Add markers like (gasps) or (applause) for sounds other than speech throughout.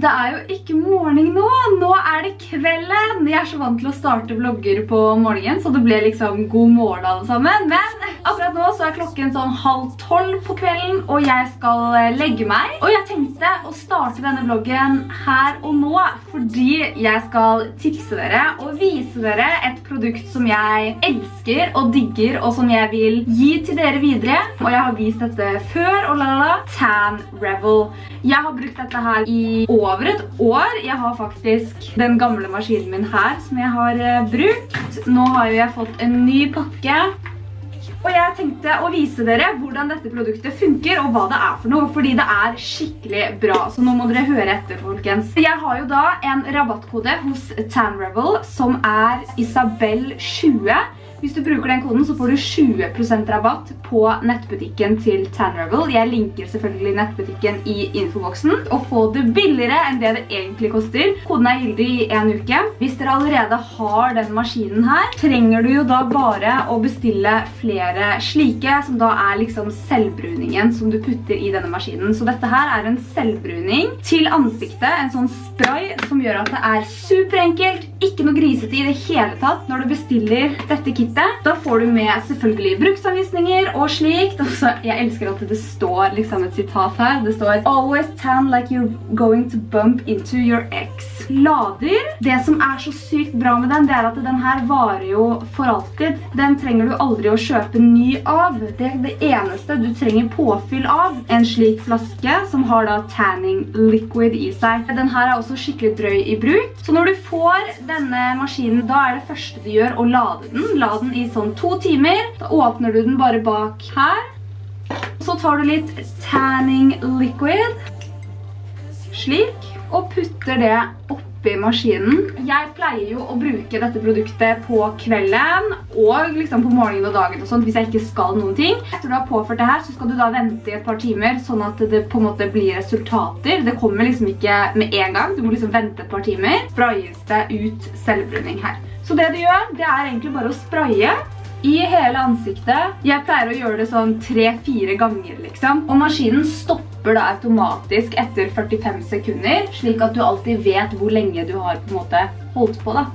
Det er jo ikke morgen nå. Nå er det kvelden. Jeg er så vant til å starte vlogger på morgenen, så det ble liksom god morgen alle sammen. Men akkurat nå så er klokken sånn halv tolv på kvelden, og jeg skal eh, legge meg. Og jeg tenkte å starte denne vloggen her og nå, fordi jeg skal tipse dere og vise dere et produkt som jeg elsker og digger, og som jeg vil gi til dere videre. Og jeg har vist dette før, og la la la, Tan Revel. Jeg har brukt dette her i over et år. Jeg har faktisk den gamle maskinen min her som jeg har eh, brukt. Nå har jeg fått en ny pakke. Og jeg tenkte å vise dere hvordan dette produktet funker og hva det er for noe, fordi det er skikkelig bra. Så nå må dere høre etter, folkens. Jeg har jo da en rabattkode hos TanRevel som er Isabel 20. Hvis du bruker den koden så får du 20% rabatt på nettbutikken til Tanrevel. Jeg linker selvfølgelig nettbutikken i infoboksen. Og få det billigere enn det det egentlig koster. Koden er gyldig i en uke. Hvis dere allerede har den maskinen her, trenger du jo da bare å bestille flere slike, som da er liksom selvbruningen som du putter i denne maskinen. Så dette her er en selvbruning til ansiktet, en sånn spray som gjør at det er superenkelt, ikke noe grisete i det hele tatt når du bestiller dette kittet. Da får du med selvfølgelig bruksanvisninger og slikt. Også, jeg elsker at det står liksom et sitat her. Det står Always tan like you're going to bump into your ex. Lader. Det som er så sykt bra med den, det er at den her varer jo for alltid. Den trenger du aldri å kjøpe ny av. Det er det eneste du trenger påfyll av. En slik flaske som har da tanning liquid i seg. Den her er også skikkelig drøy i bruk. Så når du får denne maskinen, da er det første du gjør å lade den. Lade den i sånn to timer. Da åpner du den bare bak her. Så tar du litt tanning liquid. Slik. Og putter det oppi maskinen. Jeg pleier jo å bruke dette produktet på kvelden og liksom på morgenen og dagen og sånt hvis jeg ikke skal noen ting. Etter du har påført det her så skal du da vente i et par timer sånn at det på en måte blir resultater. Det kommer liksom ikke med en gang. Du må liksom vente et par timer. Sprayes det ut selvbrunning her. Så det du gjør, det er egentlig bare å spraye i hele ansiktet. Jeg pleier å gjøre det sånn 3-4 ganger liksom. Og maskinen stopper da automatisk etter 45 sekunder, slik at du alltid vet hvor lenge du har på en måte holdt på da.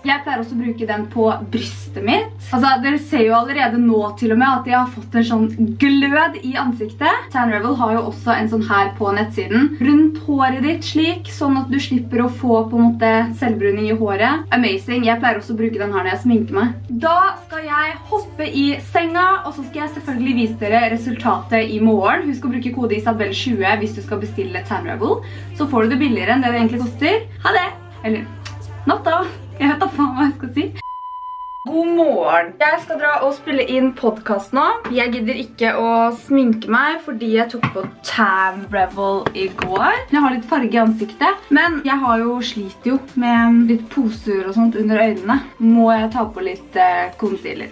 Jeg pleier også å bruke den på brystet mitt. Altså, dere ser jo allerede nå til og med at jeg har fått en sånn glød i ansiktet. Tan Revel har jo også en sånn her på nettsiden. Rundt håret ditt slik, sånn at du slipper å få på en måte selvbruning i håret. Amazing. Jeg pleier også å bruke den her når jeg sminker meg. Da skal jeg hoppe i senga, og så skal jeg selvfølgelig vise dere resultatet i morgen. Husk å bruke kode Isabel20 hvis du skal bestille Tan Revel. Så får du det billigere enn det det egentlig koster. Ha det! Eller, natta! Jeg vet da faen hva jeg skal si. God morgen. Jeg skal dra og spille inn podcast nå. Jeg gidder ikke å sminke meg fordi jeg tok på Tam Revel i går. Jeg har litt farge i ansiktet, men jeg har jo slit jo med litt poser og sånt under øynene. Må jeg ta på litt eh, concealer.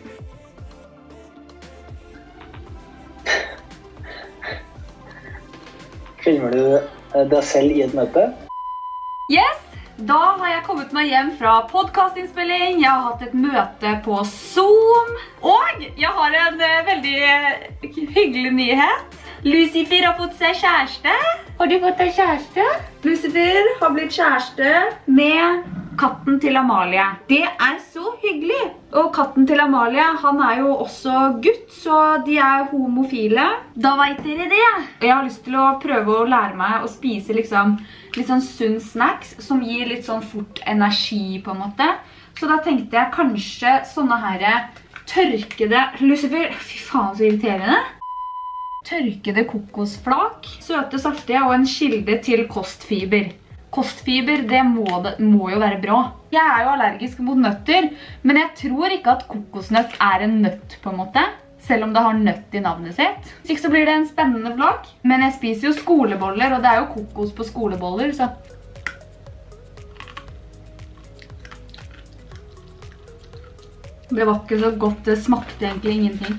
Filmer du eh, deg selv i et møte? Da har jeg kommet meg hjem fra podcastinnspilling. Jeg har hatt et møte på Zoom. Og jeg har en uh, veldig hyggelig nyhet. Lucifer har fått seg kjæreste. Har du fått deg kjæreste? Lucifer har blitt kjæreste med katten til Amalie. Det er så hyggelig. Og katten til Amalie, han er jo også gutt, så de er homofile. Da vet dere det. Jeg har lyst til å prøve å lære meg å spise liksom litt sånn sunn snacks som gir litt sånn fort energi på en måte. Så da tenkte jeg kanskje sånne her tørkede Lucifer, fy faen så irriterende. Tørkede kokosflak, søte saftige og en kilde til kostfiber. Kostfiber, det må, det må, jo være bra. Jeg er jo allergisk mot nøtter, men jeg tror ikke at kokosnøtt er en nøtt på en måte. Selv om det har nøtt i navnet sitt. Så ikke så blir det en spennende vlogg. Men jeg spiser jo skoleboller, og det er jo kokos på skoleboller, så... Det var ikke så godt, det smakte egentlig ingenting.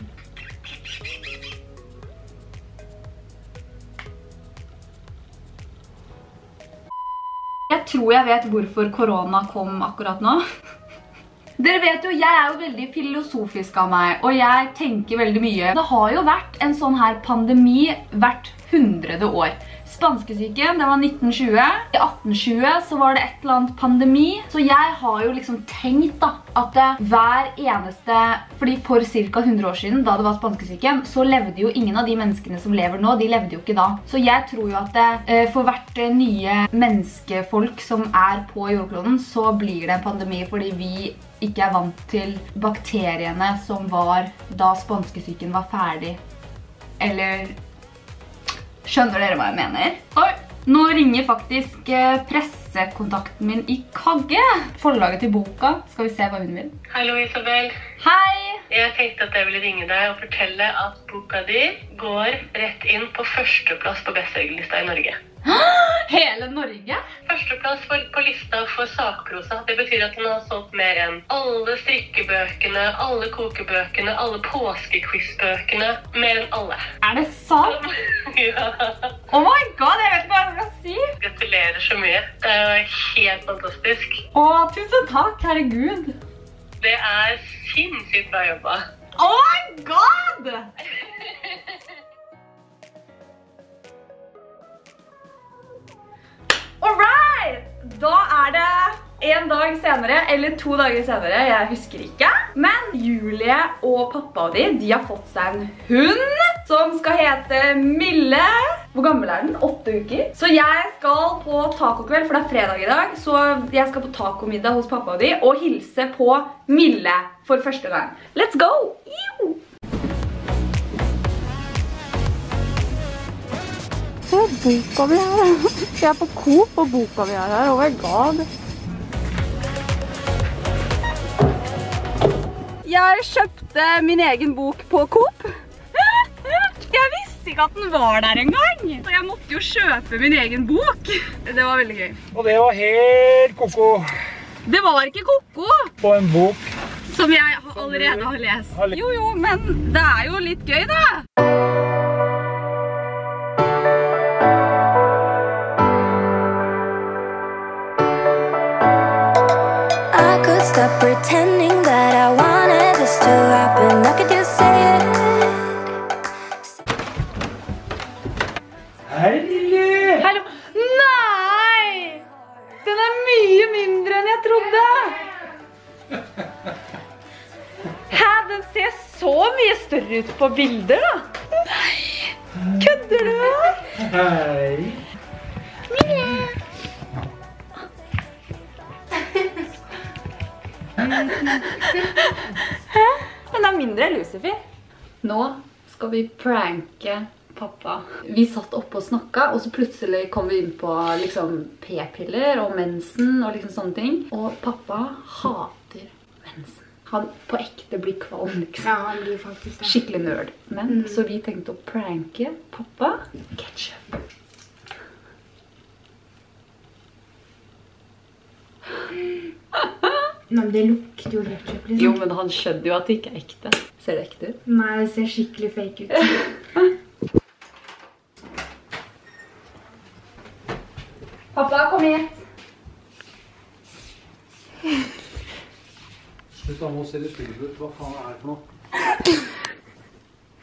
Jeg tror jeg vet hvorfor korona kom akkurat nå. Dere vet jo, jeg er jo veldig filosofisk av meg, og jeg tenker veldig mye. Det har jo vært en sånn her pandemi hvert hundrede år. Spanskesyken, det var 1920. I 1820 så var det et eller annet pandemi. Så jeg har jo liksom tenkt da, at hver eneste... Fordi for cirka 100 år siden, da det var spanskesyken, så levde jo ingen av de menneskene som lever nå, de levde jo ikke da. Så jeg tror jo at det, eh, for hvert eh, nye menneskefolk som er på jordkloden, så blir det en pandemi fordi vi ikke er vant til bakteriene som var da spanskesyken var ferdig. Eller Skjønner dere hva jeg mener? Oi, nå ringer faktisk eh, pressekontakten min i Kagge. Forlaget til boka. Skal vi se hva hun vil. Hallo, Isabel. Hei! Jeg tenkte at jeg ville ringe deg og fortelle at boka di går rett inn på førsteplass på bestselgerlista i Norge. (gasps) (gasps) Hele Norge? Førsteplass på lista for sakprosa. Det betyr at den har solgt mer enn alle strikkebøkene, alle kokebøkene, alle påskequizbøkene. Mer enn alle. Er det sant? (laughs) ja. Oh my god, jeg vet ikke hva jeg skal si. Gratulerer så mye. Det er helt fantastisk. Å, tusen takk, herregud. Det er sinnssykt bra jobba. Oh my god! (laughs) Alright! Da er det en dag senere, eller to dager senere, jeg husker ikke. Men Julie og pappa de, de har fått seg en hund som skal hete Mille. Hvor gammel er den? Åtte uker. Så jeg skal på tacokveld, for det er fredag i dag, så jeg skal på tacomiddag hos pappa og og hilse på Mille for første gang. Let's go! Ew! Se boka vi har her. Vi er på Coop og boka vi har her. Oh my god. Jeg kjøpte min egen bok på Coop. Jeg visste ikke at den var der engang. Så jeg måtte jo kjøpe min egen bok. Det var veldig gøy. Og det var helt koko Det var ikke koko, på en bok. som jeg allerede har lest. har lest. Jo, jo, men det er jo litt gøy da. Stop pretending that I wanted this to happen. I could just say it. Hei, Lilly! Hallo. Nei! Den er mye mindre enn jeg trodde. Hæ, den ser så mye større ut på bilder da. Nei, kødder du? Hei. Den er mindre Lucifer. Nå skal vi pranke pappa. Vi satt oppe og snakket, og så plutselig kom vi inn på liksom, p-piller og mensen og liksom sånne ting. Og pappa hater mensen. Han på ekte blir kvalm, liksom. Ja, han blir faktisk det. Skikkelig nerd. Men så vi tenkte å pranke pappa. Ketchup. Men det lukter jo ketsjup. liksom. Jo, men han skjønner jo at det ikke er ekte. Ser det ekte ut? Nei, det ser skikkelig fake ut. (laughs) Pappa, kom hit. Slutt, må se litt stygg ut. Hva faen er det for noe?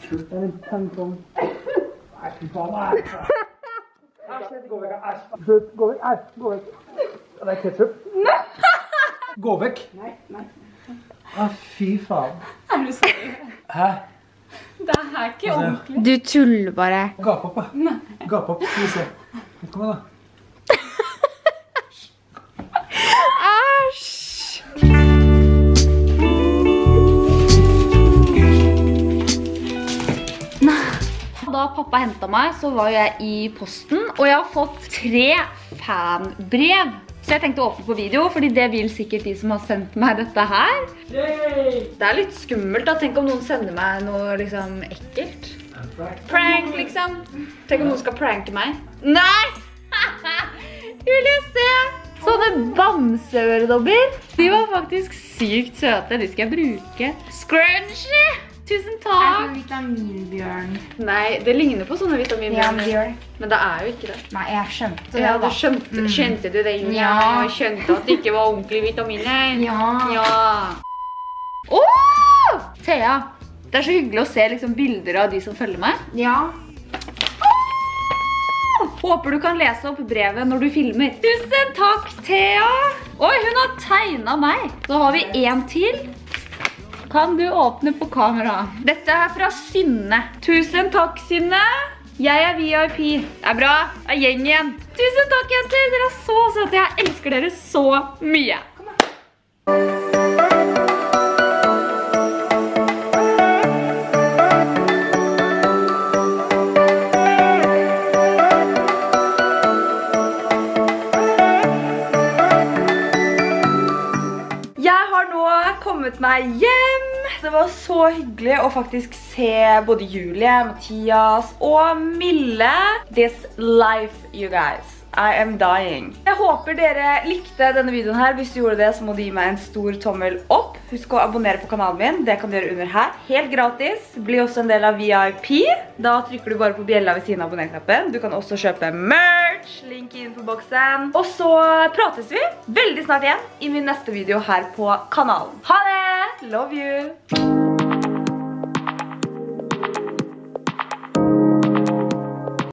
Slutt, det er en pannkom. Nei, fy faen, nei. (laughs) Æsj, gå vekk, æsj. Gå vekk, æsj, gå vekk. Det er ketchup. Gå vekk. Nei, nei. Å, fy faen. Er du seriøs? Hæ? Det er ikke ordentlig. Du tuller bare. Gap opp, da. Gap opp, skal vi se. Kom igjen, da. Da pappa hentet meg, så var jeg i posten, og jeg har fått tre fanbrev. Så jeg tenkte å åpne på video, fordi det vil sikkert de som har sendt meg dette her. Det er litt skummelt da, tenk om noen sender meg noe liksom ekkelt. Prank, liksom. Tenk om noen skal pranke meg. Nei! (laughs) Vil jeg se? Sånne bamseøredobber. De var faktisk sykt søte. De skal jeg bruke. Scrunchie! Tusen takk! Er det vitaminbjørn? Nei, det ligner på sånne vitaminbjørn. vitaminbjørner. det. Men det er jo ikke det. Nei, jeg skjønte det Ja, du da. skjønte, skjønte du det? Ja. Skjønte at det ikke var ordentlige vitaminer? Ja. Ja. Åh! Thea, det er så hyggelig å se liksom, bilder av de som følger meg. Ja. Håper du kan lese opp brevet når du filmer. Tusen takk, Thea! Oi, hun har tegnet meg. Så har vi en til. Kan du åpne på kamera? Dette er fra Synne. Tusen takk, Synne. Jeg er VIP. Det er bra. Det er gjeng igjen. Tusen takk, jenter. Dere er så søte. Jeg elsker dere så mye. Kommet meg hjem. Det var så hyggelig å faktisk se både Julie, Mathias og Mille. This life, you guys. I am dying. Jeg håper dere likte denne videoen her. Hvis du gjorde det, så må du gi meg en stor tommel opp. Husk å abonnere på kanalen min. Det kan du gjøre under her. Helt gratis. Bli også en del av VIP. Da trykker du bare på bjella ved siden av abonnerknappen. Du kan også kjøpe merch. Link i infoboksen. Og så prates vi veldig snart igjen i min neste video her på kanalen. Ha det! Love you!